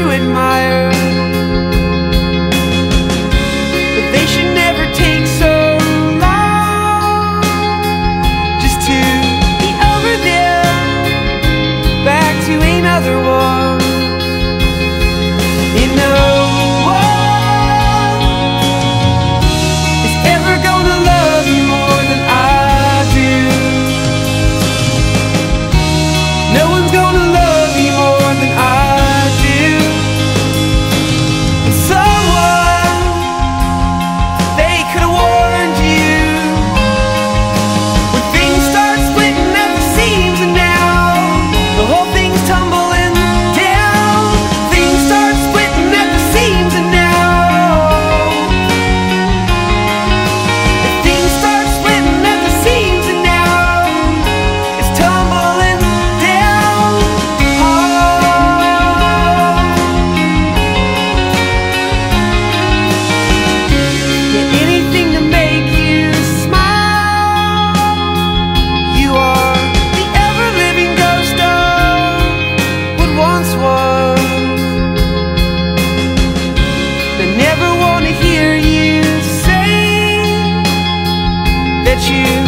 you in my you.